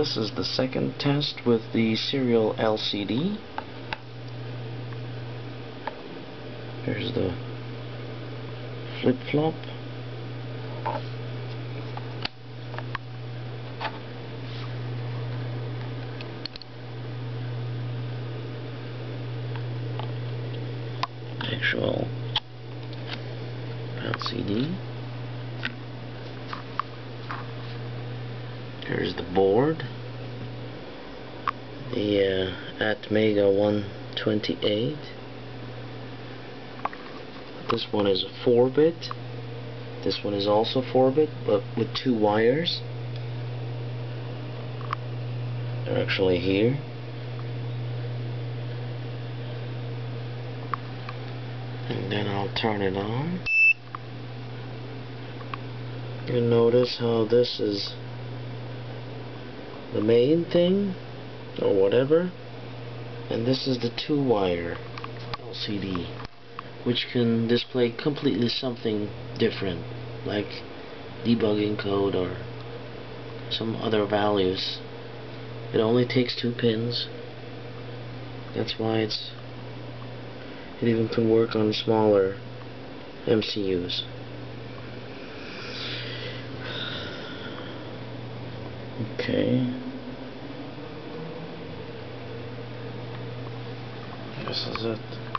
this is the second test with the serial LCD. Here's the flip-flop. Actual LCD. Here's the board. The uh, Atmega 128. This one is a 4-bit. This one is also 4-bit, but with two wires. They're actually here. And then I'll turn it on. You notice how this is the main thing or whatever. And this is the two wire LCD which can display completely something different like debugging code or some other values. It only takes two pins. That's why it's it even can work on smaller MCUs Okay. This is it.